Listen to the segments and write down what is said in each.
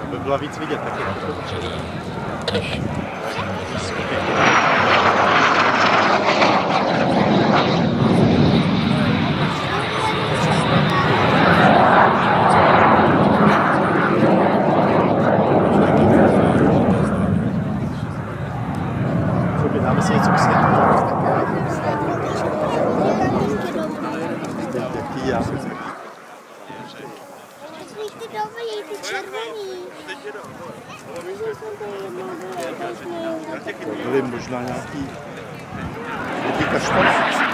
To by byla víc vidět taky. já. Byly možná nějaký... dovolí, možná nějaký... Byly možná nějaký...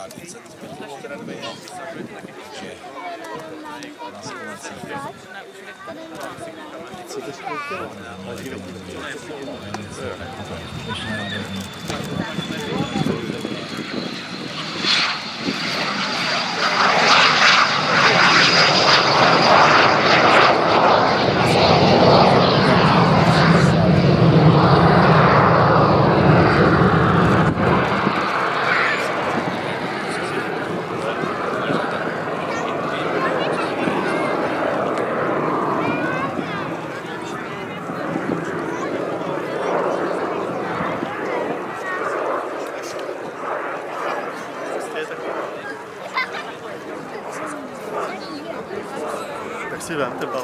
žádný centrum obrany, takže na skonci. Co to zkoušela? 是吧？对吧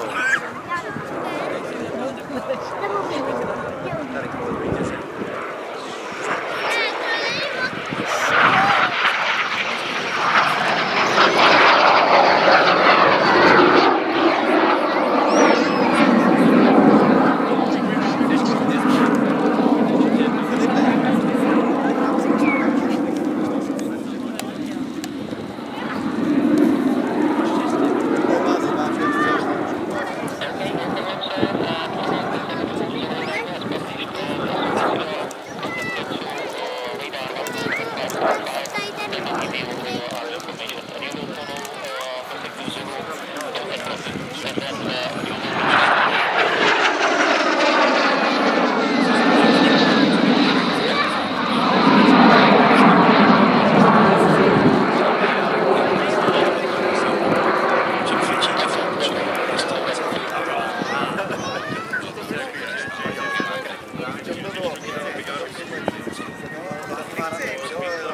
lot of things.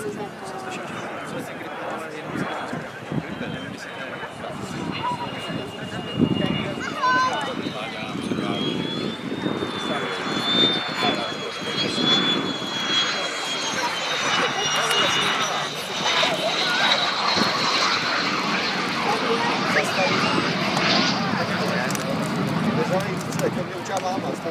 Zajímavé, co je, to mě učá máma s tou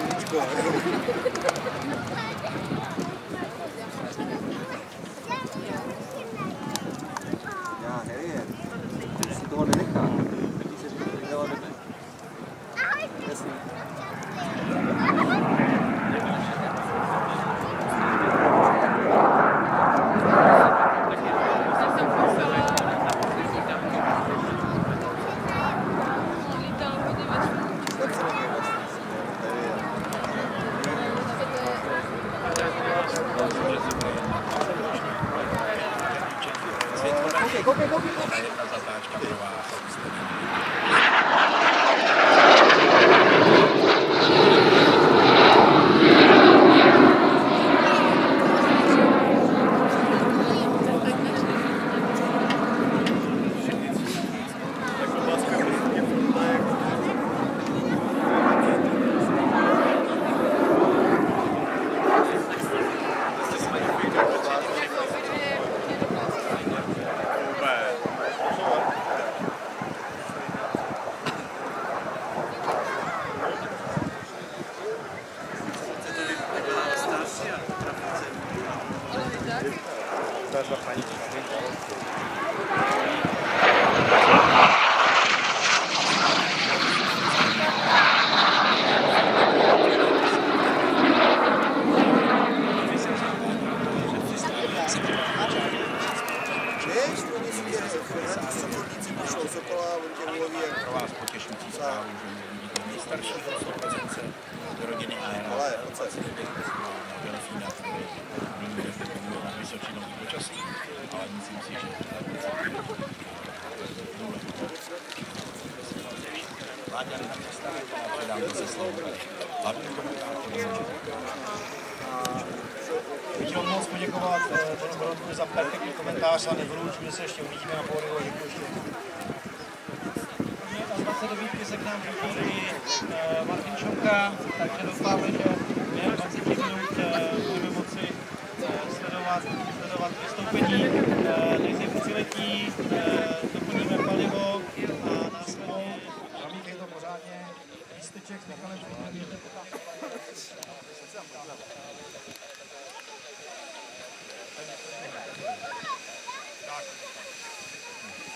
Compri, compri, compri. Compri, compri. старший, 100% зародили аэроцесс. Na Vysočinový počasí, ale myslím si, že Vláďa bych moc poděkovat eh, panu Brodku za perfektní komentář a nevylučuji se ještě uvidíme na pódiu a děkuji ještě. A 29 se k nám připojí eh, Martin Šonka, takže doufáme, že přiletí, než je přiletí, eh, doplníme palivo a následně... Zamíkej to pořádně, lísteček s nechalem Tak.